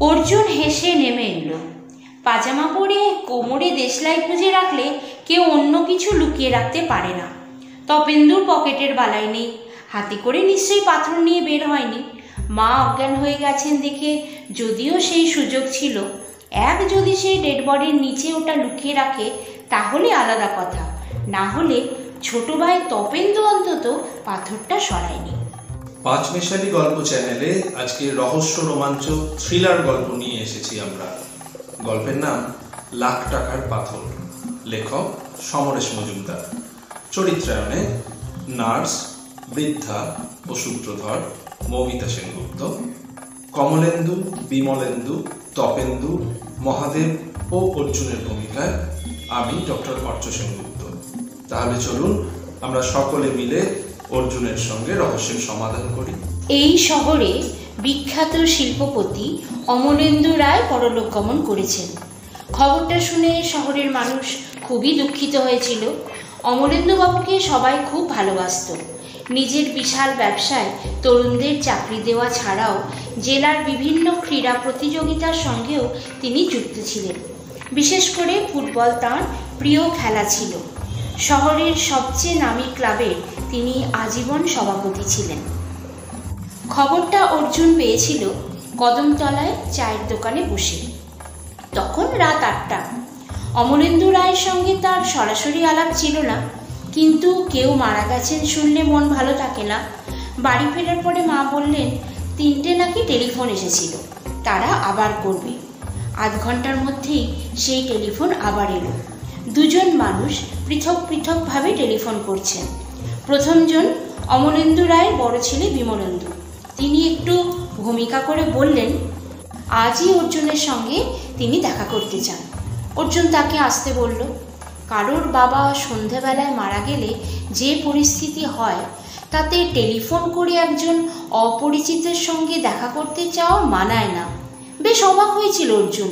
অর্জুন হেসে নেমে এলো। পাজামা পরে কোমরে দেশলাই খুঁজে রাখলে কেউ অন্য কিছু লুকিয়ে রাখতে পারে না। তপেন্দুর পকেটের বালাই নেই। হাতে করে নিশ্চয়ই পাথর নিয়ে বের হয়নি। মা অজ্ঞান হয়ে গেছেন দেখে যদিও সেই সুযোগ ছিল। এক যদি সেই ডেড বডির নিচে ওটা লুকিয়ে রাখে, তাহলে আলাদা কথা। না হলে ছোট ভাই তপেন্দু অন্তত পাথরটা সরায়নি। পাঁচ মেশালি গল্প চ্যানেলে আজকে রহস্য, রোমাঞ্চ থ্রিলার গল্প নিয়ে এসেছি আমরা। গল্পের নাম, লাখ টাকার পাথর। লেখক, সমরেশ মজুমদার। চরিত্রায়নে নার্স, বৃদ্ধা ও সূত্রধর মৌমিতা সেনগুপ্ত, কমলেন্দু, বিমলেন্দু, তপেন্দু, মহাদেব ও অর্জুনের ভূমিকায় আমি ডক্টর অর্চ সেনগুপ্ত। তাহলে চলুন আমরা সকলে মিলে অর্জুনের সঙ্গে রহস্যের সমাধান করি। এই শহরে বিখ্যাত শিল্পপতি অমলেন্দু রায় পরলোক গমন করেছেন। খবরটা শুনে শহরের মানুষ খুবই দুঃখিত হয়েছিল। অমলেন্দুবাবুকে সবাই খুব ভালোবাসত। নিজের বিশাল ব্যবসায় তরুণদের চাকরি দেওয়া ছাড়াও জেলার বিভিন্ন ক্রীড়া প্রতিযোগিতার সঙ্গেও তিনি যুক্ত ছিলেন। বিশেষ করে ফুটবল তাঁর প্রিয় খেলা ছিল। শহরের সবচেয়ে নামী ক্লাবে তিনি আজীবন সভাপতি ছিলেন। খবরটা অর্জুন পেয়েছিল কদমতলায় চায়ের দোকানে বসে। তখন রাত আটটা। অমলেন্দু রায়ের সঙ্গে তার সরাসরি আলাপ ছিল না, কিন্তু কেউ মারা গেছেন শুনলে মন ভালো থাকে না। বাড়ি ফেরার পরে মা বললেন, তিনটে নাকি টেলিফোন এসেছিল, তারা আবার করবে। আধ ঘণ্টার মধ্যেই সেই টেলিফোন আবার এলো। দুজন মানুষ পৃথক পৃথকভাবে টেলিফোন করছেন। প্রথমজন অমলেন্দু রায়ের বড় ছেলে বিমলেন্দু। তিনি একটু ভূমিকা করে বললেন, আজই অর্জুনের সঙ্গে তিনি দেখা করতে চান। অর্জুন তাকে আসতে বলল, কারোর বাবা সন্ধেবেলায় মারা গেলে যে পরিস্থিতি হয়, তাতে টেলিফোন করে একজন অপরিচিতের সঙ্গে দেখা করতে চাওয়া মানায় না। বেশ অবাক হয়েছিল অর্জুন।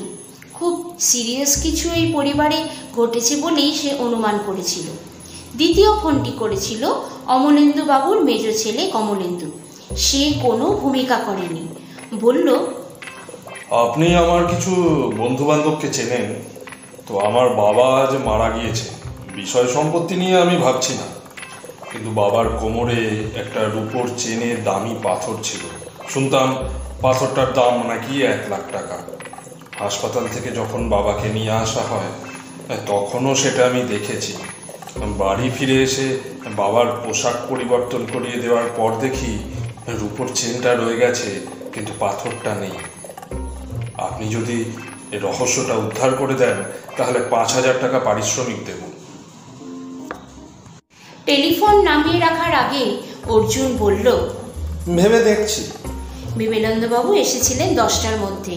খুব সিরিয়াস কিছু এই পরিবারে ঘটেছে বলেই সে অনুমান করেছিল। দ্বিতীয় ফোনটি করেছিল অমলেন্দু বাবুর মেজ ছেলে কমলেন্দু। সে কোনো ভূমিকা করেনি। বলল, আপনি আমার কিছু বন্ধু বান্ধবকে চেনেন, তো আমার বাবা আজ মারা গিয়েছে। বিষয় সম্পত্তি নিয়ে আমি ভাবছি না। কিন্তু বাবার কোমরে একটা রূপোর চেনে দামি পাথর ছিল। শুনতাম, পাথরটার দাম নাকি এক লাখ টাকা। হাসপাতাল থেকে যখন বাবাকে নিয়ে আসা হয় তখনও সেটা আমি দেখেছি। বাড়ি ফিরে এসে বাবার পোশাক পরিবর্তন করিয়ে দেওয়ার পর দেখি রূপোর চেনটা রয়ে গেছে কিন্তু পাথরটা নেই। আপনি যদি রহস্যটা উদ্ধার করে দেন তাহলে পাঁচ হাজার টাকা পারিশ্রমিক দেব। টেলিফোন নামিয়ে রাখার আগে অর্জুন বলল ভেবে দেখছি। বিবেকানন্দবাবু এসেছিলেন দশটার মধ্যে।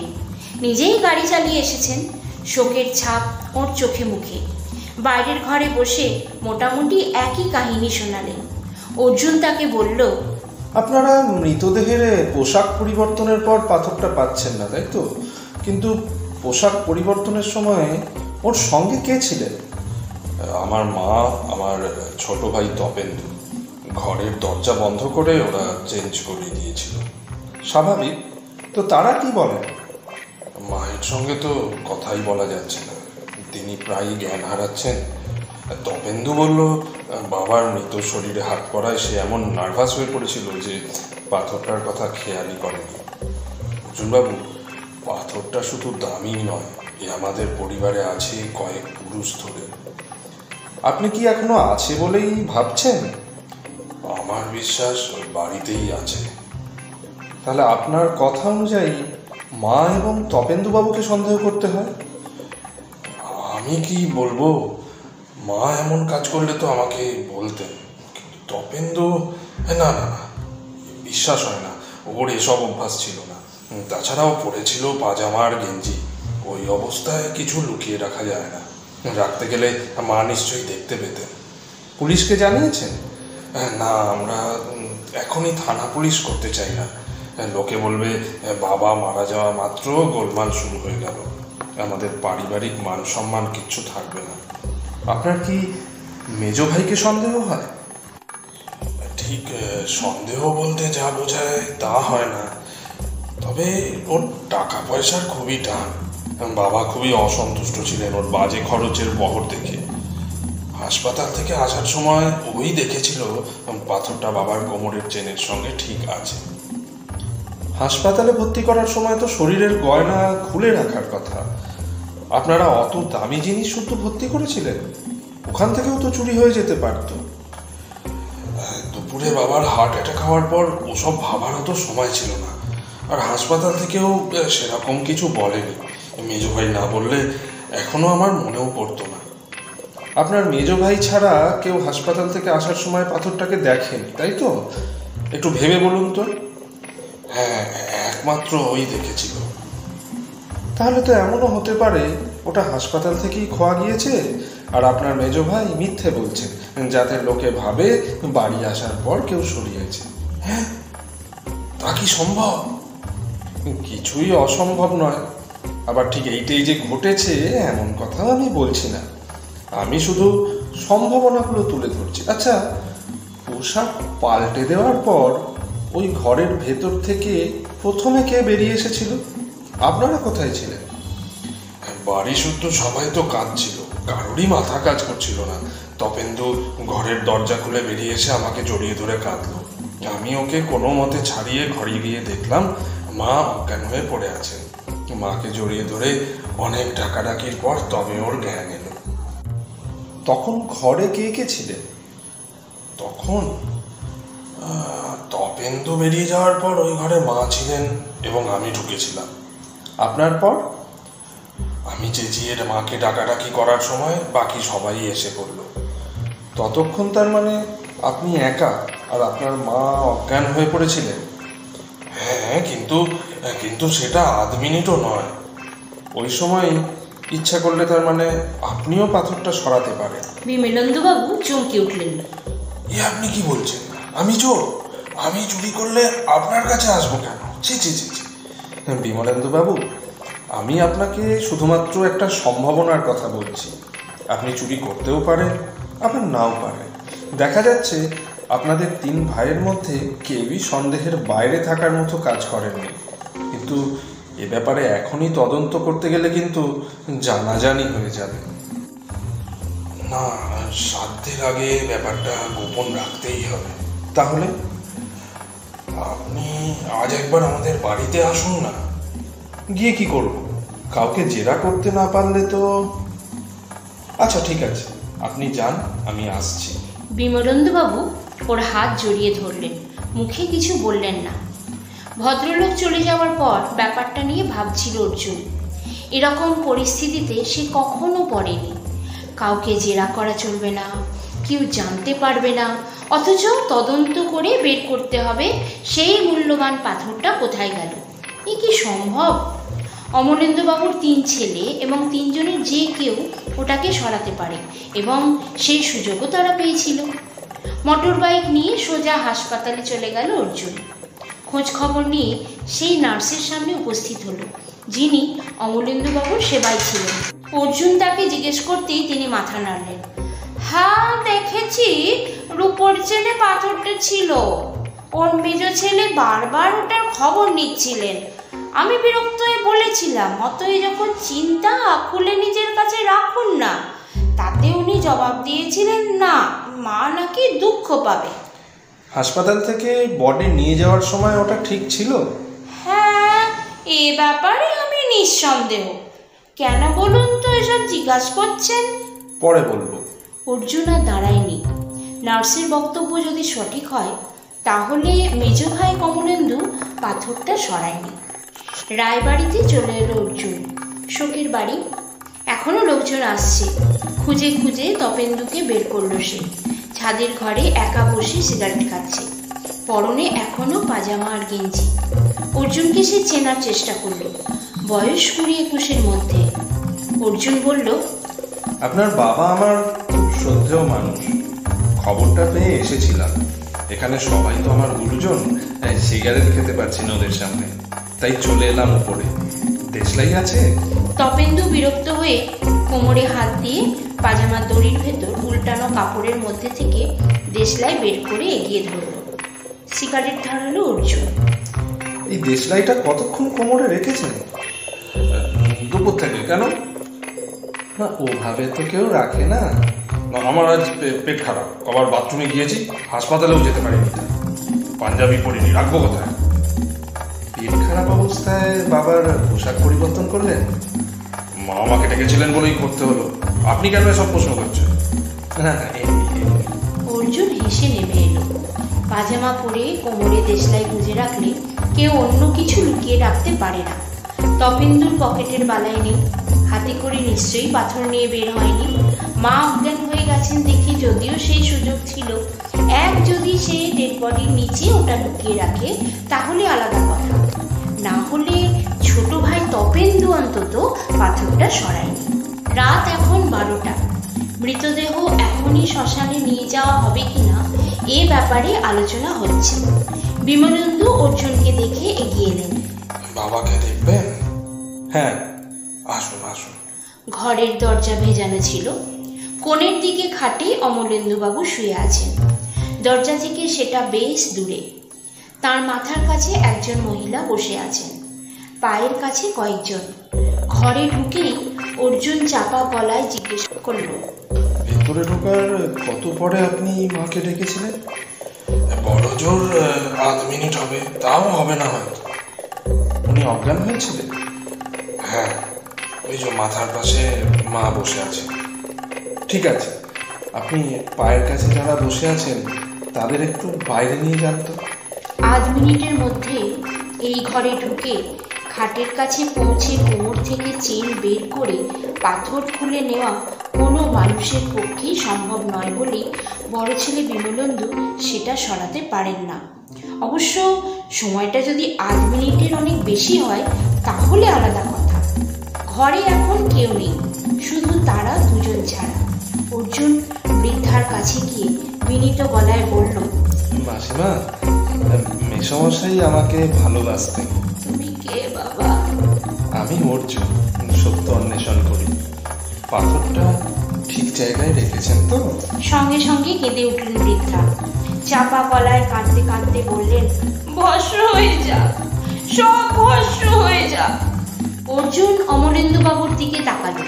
নিজেই গাড়ি চালিয়ে এসেছেন। শোকের ছাপ ওর চোখে মুখে। বাইরের ঘরে বসে মোটামুটি একই কাহিনী শোনালেন অর্জুন তাকে বলল আপনারা মৃতদেহের পোশাক পরিবর্তনের পর পাথরটা পাচ্ছেন না তাই তো? কিন্তু পোশাক পরিবর্তনের সময় ওর সঙ্গে কে ছিলেন? আমার মা আমার ছোট ভাই তপেন্দু। ঘরের দরজা বন্ধ করে ওরা চেঞ্জ করে দিয়েছিল। স্বাভাবিক। তো তারা কি বলেন? মায়ের সঙ্গে তো কথাই বলা যাচ্ছে না। তিনি প্রায়ই জ্ঞান হারাচ্ছেন। তপেন্দু বলল, বাবার মৃত শরীরে হাত পড়ায় সে এমন নার্ভাস হয়ে পড়েছিল যে পাথরটার কথা খেয়ালই করেনি। অর্জুনবাবু, পাথরটা শুধু দামি নয়, এ আমাদের পরিবারে আছে কয়েক পুরুষ ধরে। আপনি কি এখনও আছে বলেই ভাবছেন? আমার বিশ্বাস বাড়িতেই আছে। তাহলে আপনার কথা অনুযায়ী মা এবং তপেন্দু বাবুকে সন্দেহ করতে হয়? আমি কি বলব? মা এমন কাজ করলে তো আমাকে বলতেন, কিন্তু তপেন্দু না না না, বিশ্বাস হয় না। ওর এসব অভ্যাস ছিল না। তাছাড়াও পড়েছিল পাজামার গেঞ্জি। ওই অবস্থায় কিছু লুকিয়ে রাখা যায় না। রাখতে গেলে মা নিশ্চয়ই দেখতে পেতেন। পুলিশকে জানিয়েছেন? না, আমরা এখনই থানা পুলিশ করতে চাই না। লোকে বলবে বাবা মারা যাওয়া মাত্র গোলমাল শুরু হয়ে গেল। আমাদের পারিবারিক মান সম্মান কিচ্ছু থাকবে না। আপনার কি মেজ ভাইকে সন্দেহ হয়? ঠিক সন্দেহ বলতে যা বোঝায় তা হয় না। তবে তবে ওর টাকা পয়সার খুবই টান বাবা খুবই অসন্তুষ্ট ছিলেন ওর বাজে খরচের বহর দেখে। হাসপাতাল থেকে আসার সময় ওই দেখেছিল, পাথরটা বাবার কোমরের চেনের সঙ্গে ঠিক আছে। হাসপাতালে ভর্তি করার সময় তো শরীরের গয়না খুলে রাখার কথা। আপনারা অত দামি জিনিস শুধু ভর্তি করেছিলেন? ওখান থেকেও তো চুরি হয়ে যেতে পারতো। দুপুরে বাবার হার্ট অ্যাটাক হওয়ার পর ওসব ভাবারও তো সময় ছিল না। আর হাসপাতাল থেকেও সেরকম কিছু বলেনি। মেজো ভাই না বললে এখনও আমার মনেও পড়তো না। আপনার মেজো ভাই ছাড়া কেউ হাসপাতাল থেকে আসার সময় পাথরটাকে দেখেন, তাই তো? একটু ভেবে বলুন তো। হ্যাঁ একমাত্র ওই দেখেছিল তাহলে তো এমনও হতে পারে, ওটা হাসপাতাল থেকেই খোয়া গিয়েছে, আর আপনার মেজো ভাই মিথ্যে বলছেন যাতে লোকে ভাবে বাড়ি আসার পর কেউ সরিয়েছে। হ্যাঁ তা কি সম্ভব? কিছুই অসম্ভব নয়। আবার ঠিক এইটাই যে ঘটেছে, এমন কথাও আমি বলছি না। আমি শুধু সম্ভাবনাগুলো তুলে ধরছি। আচ্ছা পোশাক পাল্টে দেওয়ার পর ওই ঘরের ভেতর থেকে প্রথমে কে বেরিয়ে এসেছিল? আপনারা কোথায় ছিলেন? বাড়ি শুদ্ধ সবাই তো কাঁদছিল। কারোরই মাথা কাজ করছিল না। তপেন্দু ঘরের দরজা খুলে বেরিয়ে এসে আমাকে জড়িয়ে ধরে কাঁদলো। আমি ওকে কোনো মতে ছাড়িয়ে ঘরে গিয়ে দেখলাম মা অজ্ঞান হয়ে পড়ে আছেন। মাকে জড়িয়ে ধরে অনেক ডাকাডাকির পর তবে ওর জ্ঞান এলো। তখন ঘরে কে কে ছিলেন? তখন তপেন্দু বেরিয়ে যাওয়ার পর ওই ঘরে মা ছিলেন এবং আমি ঢুকেছিলাম। আপনার পর? আমি চেঁচিয়ে মাকে ডাকাডাকি করার সময় বাকি সবাই এসে পড়ল। ততক্ষণ তার মানে আপনি একা আর আপনার মা অজ্ঞান হয়ে পড়েছিলেন? হ্যাঁ কিন্তু কিন্তু সেটা আধ মিনিটও নয়। ওই সময় ইচ্ছা করলে তার মানে আপনিও পাথরটা সরাতে পারেন। বিমলেন্দুবাবু চমকে উঠলেন। এ আপনি কি বলছেন? আমি চোর? আমি চুরি করলে আপনার কাছে আসব কেন? ছি ছি ছি ছি। বিমলেন্দু বাবু, আমি আপনাকে শুধুমাত্র একটা সম্ভাবনার কথা বলছি। আপনি চুরি করতেও পারেন, আবার নাও পারেন। দেখা যাচ্ছে আপনাদের তিন ভাইয়ের মধ্যে কেউই সন্দেহের বাইরে থাকার মতো কাজ করেননি। কিন্তু এ ব্যাপারে এখনই তদন্ত করতে গেলে কিন্তু জানাজানি হয়ে যাবে। না, সাধ্যের আগে ব্যাপারটা গোপন রাখতেই হবে। তাহলে আপনি আজ একবার আমাদের বাড়িতে আসুন না। গিয়ে কি করব? কাউকে জেরা করতে না পারলে তো আচ্ছা ঠিক আছে। আপনি যান, আমি আসছি। বিমলেন্দুবাবু ওর হাত জড়িয়ে ধরলেন। মুখে কিছু বললেন না। ভদ্রলোক চলে যাওয়ার পর ব্যাপারটা নিয়ে ভাবছিল অর্জুন। এরকম পরিস্থিতিতে সে কখনো পড়েনি। কাউকে জেরা করা চলবে না। কেউ জানতে পারবে না। অথচ তদন্ত করে বের করতে হবে, সেই মূল্যবান পাথরটা কোথায় গেল? এ কি সম্ভব? অমরেন্দ্রবাবুর তিন ছেলে এবং তিনজনের যে কেউ ওটাকে সরাতে পারে এবং সেই সুযোগও তারা পেয়েছিল। মোটর বাইক নিয়ে সোজা হাসপাতালে চলে গেল অর্জুন। খোঁজ খবর নিয়ে সেই নার্সের সামনে উপস্থিত হলো, যিনি অমলেন্দুবাবুর সেবায় ছিলেন। অর্জুন তাকে জিজ্ঞেস করতেই তিনি মাথা নাড়লেন। হ্যাঁ দেখেছি। রূপর চেনে পাথরটা ছিল। ওর মেজ ছেলে বারবার ওটার খবর নিচ্ছিলেন। আমি বিরক্ত হয়ে বলেছিলাম অতই যখন চিন্তা খুলে নিজের কাছে রাখুন না তাতে উনি জবাব দিয়েছিলেন না মা নাকি দুঃখ পাবে। হাসপাতাল থেকে বডি নিয়ে যাওয়ার সময় ওটা ঠিক ছিল? হ্যাঁ এ ব্যাপারে আমি নিঃসন্দেহ। কেন বলুন তো এসব জিজ্ঞাসা করছেন? পরে বলব। অর্জুন দাঁড়ায়নি। নার্সের বক্তব্য যদি সঠিক হয়, তাহলে মেজ ভাই কমলেন্দু পাথরটা সরায়নি। রায়বাড়িতে চলে এলো অর্জুন। শোকের বাড়ি। এখনও লোকজন আসছে। খুঁজে খুঁজে তপেন্দুকে বের করল সে। ছাদের ঘরে একা বসে সিগারেট খাচ্ছে। পরনে এখনও পাজামা আর গেঞ্জি। অর্জুনকে সে চেনার চেষ্টা করল। বয়স কুড়ি একুশের মধ্যে। অর্জুন বলল, আপনার বাবা আমার শ্রদ্ধেয় মানুষ। খবরটা পেয়ে এসেছিলাম। এখানে সবাই তো আমার গুরুজন তাই সিগারেট খেতে পারছি না ওদের সামনে। তাই চলে এলাম উপরে। দেশলাই আছে? তপেন্দু বিরক্ত হয়ে কোমরে হাত দিয়ে পাজামার দড়ির ভেতর উল্টানো কাপড়ের মধ্যে থেকে দেশলাই বের করে এগিয়ে ধরল। সিগারেট ধরালো অর্জুন। এই দেশলাইটা কতক্ষণ কোমরে রেখেছেন? দুপুর থেকে কেন? না ওভাবে তো কেউ রাখে না। আমার আজ পেট খারাপ। আবার বাথরুমে গিয়েছি হাসপাতালেও যেতে পারিনি। পাঞ্জাবি পরিনি রাখব কোথায়? পেট খারাপ অবস্থায় বাবার পোশাক পরিবর্তন করলেন? মা আমাকে ডেকেছিলেন বলেই করতে হলো। আপনি কেন সব প্রশ্ন করছেন। অর্জুন হেসে নেমে এলো। পাজামা পরে কোমরে দেশলাই গুজে রাখলে কেউ অন্য কিছু লুকিয়ে রাখতে পারে না। তপেন্দুর পকেটের বালাই নেই। হাতে করে নিশ্চয়ই পাথর নিয়ে বের হয়নি। মা অজ্ঞান হয়ে গেছেন দেখে যদিও সেই সুযোগ ছিল। এক যদি সে ডেড বডির নিচে ওটা লুকিয়ে রাখে, তাহলে আলাদা কথা। না হলে ছোট ভাই তপেন্দু অন্তত পাথরটা সরায়নি। রাত এখন বারোটা। মৃতদেহ এখনই শ্মশানে নিয়ে যাওয়া হবে কিনা, এ ব্যাপারে আলোচনা হচ্ছে। বিমলেন্দু অর্জুনকে দেখে এগিয়ে এলেন। বাবাকে দেখবেন? হ্যাঁ আসুন আসুন। ঘরের দরজা ভেজানো ছিল। কোণের দিকে খাটে অমলেন্দুবাবু শুয়ে আছেন। দরজা থেকে সেটা বেশ দূরে। তার মাথার কাছে একজন মহিলা বসে আছেন। পায়ের কাছে কয়েকজন। ঘরে ঢুকেই অর্জুন চাপা গলায় জিজ্ঞেস করল ভেতরে ঢোকার কত পরে আপনি মাকে ডেকেছিলেন? বড় জোর আধ মিনিট হবে। তাও হবে না হয়তো। উনি অজ্ঞান হয়েছিলেন? হ্যাঁ। ওই যে মাথার পাশে মা বসে আছে। ঠিক আছে, আপনি পায়ের কাছে যারা বসে আছেন, তাদের একটু বাইরে নিয়ে যান তো। আধ মিনিটের মধ্যে এই ঘরে ঢুকে খাটের কাছে পৌঁছে কোমর থেকে চেন বের করে পাথর খুলে নেওয়া কোনো মানুষের পক্ষেই সম্ভব নয় বলেই বড় ছেলে বিমলন্দু সেটা সরাতে পারেন না। অবশ্য সময়টা যদি আধ মিনিটের অনেক বেশি হয়, তাহলে আলাদা কথা। ঘরে এখন কেউ নেই শুধু তারা দুজন ছাড়া। অর্জুন বৃদ্ধার কাছে গিয়ে বিনীত গলায় বলল মাসিমা মেসমশাই আমাকে ভালোবাসতেন। তুমি কে বাবা? আমি অর্জুন সত্য অন্বেষণ করি। পাথরটা ঠিক জায়গায় রেখেছেন তো? সঙ্গে সঙ্গে কেঁদে উঠলেন বৃদ্ধা। চাপা গলায় কাঁদতে কাঁদতে বললেন ভস্ম হয়ে যা সব ভস্ম হয়ে যা। অর্জুন অমরেন্দু বাবুর দিকে তাকালো।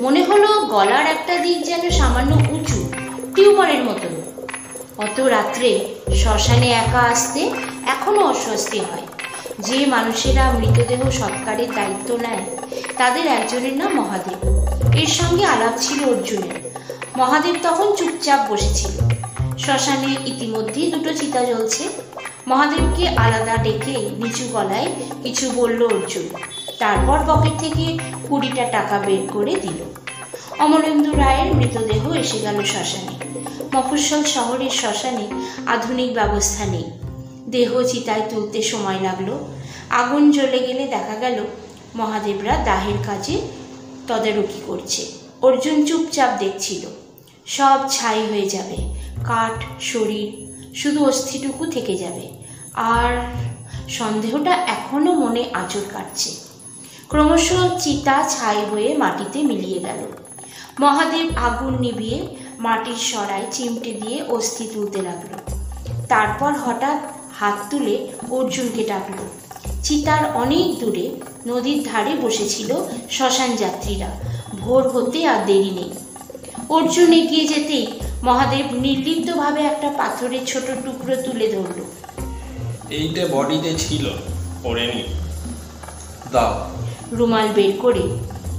মনে হলো গলার একটা দিক যেন সামান্য উঁচু, টিউমারের মতন। অত রাত্রে শ্মশানে একা আসতে এখনও অস্বস্তি হয়। যে মানুষেরা মৃতদেহ সৎকারের দায়িত্ব নেয়, তাদের একজনের নাম মহাদেব। এর সঙ্গে আলাপ ছিল অর্জুনের। মহাদেব তখন চুপচাপ বসেছিল। শ্মশানে ইতিমধ্যেই দুটো চিতা জ্বলছে। মহাদেবকে আলাদা ডেকে নিচু গলায় কিছু বলল অর্জুন। তারপর পকেট থেকে কুড়িটা টাকা বের করে দিল। অমরেন্দু রায়ের মৃতদেহ এসে গেল শ্মশানে। মফস্বল শহরের শ্মশানে আধুনিক ব্যবস্থা নেই। দেহ চিতায় তুলতে সময় লাগল। আগুন জ্বলে গেলে দেখা গেল মহাদেবরা দাহের কাজে তদারকি করছে। অর্জুন চুপচাপ দেখছিল। সব ছাই হয়ে যাবে। কাঠ, শরীর, শুধু অস্থিটুকু থেকে যাবে। আর সন্দেহটা এখনও মনে আঁচড় কাটছে। ক্রমশ চিতা ছাই হয়ে মাটিতে মিলিয়ে গেল। মহাদেব আগুন নিভিয়ে মাটির সরায় চিমটে দিয়ে অস্থি তুলতে লাগল। তারপর হঠাৎ হাত তুলে অর্জুনকে ডাকলো। চিতার অনেক দূরে নদীর ধারে বসেছিল শ্মশান যাত্রীরা। ভোর হতে আর দেরি নেই। অর্জুন এগিয়ে যেতেই মহাদেব নির্লিপ্তভাবে একটা পাথরের ছোট টুকরো তুলে ধরলো। এইটা বডিতে ছিল, পড়েনি। দাও। রুমাল বের করে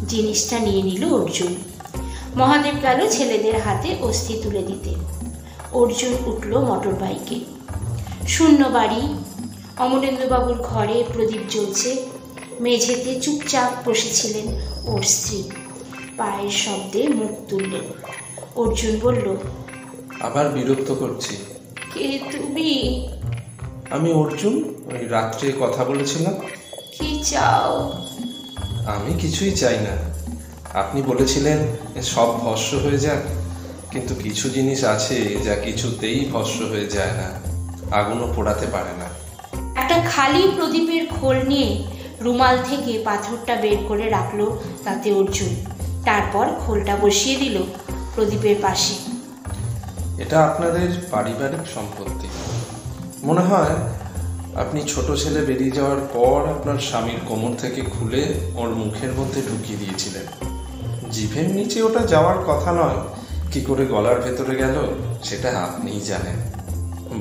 জিনিসটা নিয়ে নিল অর্জুন। মহাদেব গেল ছেলেদের হাতে অস্থি তুলে দিতে। অর্জুন উঠল মোটর বাইকে। শূন্য বাড়ি। অমরেন্দ্রবাবুর ঘরে প্রদীপ জ্বলছে। মেঝেতে চুপচাপ বসেছিলেন ওর স্ত্রী। পায়ের শব্দে মুখ তুললেন অর্জুন বলল আবার বিরক্ত করছি। কে তুমি? আমি অর্জুন ওই রাত্রে কথা বলেছিলাম। কি চাও? আমি কিছুই চাই না। আপনি বলেছিলেন সব ভস্য হয়ে যাক। কিন্তু কিছু জিনিস আছে যা কিছুতেই ভস্য হয়ে যায় না আগুনও পোড়াতে পারে না। একটা খালি প্রদীপের খোল নিয়ে রুমাল থেকে পাথরটা বের করে রাখল তাতে অর্জুন। তারপর খোলটা বসিয়ে দিল প্রদীপের পাশে। এটা আপনাদের পারিবারিক সম্পত্তি। মনে হয় আপনি ছোট ছেলে বেরিয়ে যাওয়ার পর আপনার স্বামীর কোমর থেকে খুলে ওর মুখের মধ্যে ঢুকিয়ে দিয়েছিলেন। জিভের নিচে ওটা যাওয়ার কথা নয়। কি করে গলার ভেতরে গেল, সেটা আপনিই জানেন।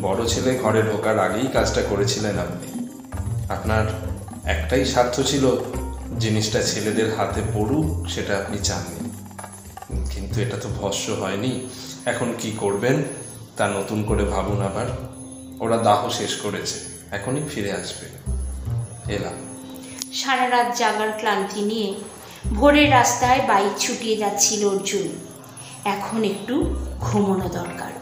বড় ছেলে ঘরে ঢোকার আগেই কাজটা করেছিলেন আপনি। আপনার একটাই স্বার্থ ছিল, জিনিসটা ছেলেদের হাতে পড়ুক, সেটা আপনি চাননি। কিন্তু এটা তো ভস্য হয়নি। এখন কি করবেন, তা নতুন করে ভাবুন আবার। ওরা দাহ শেষ করেছে। এখনই ফিরে আসবে। এলাম। সারা রাত জাগার ক্লান্তি নিয়ে ভোরের রাস্তায় বাইক ছুটিয়ে যাচ্ছিল অর্জুন। এখন একটু ঘুমোনো দরকার।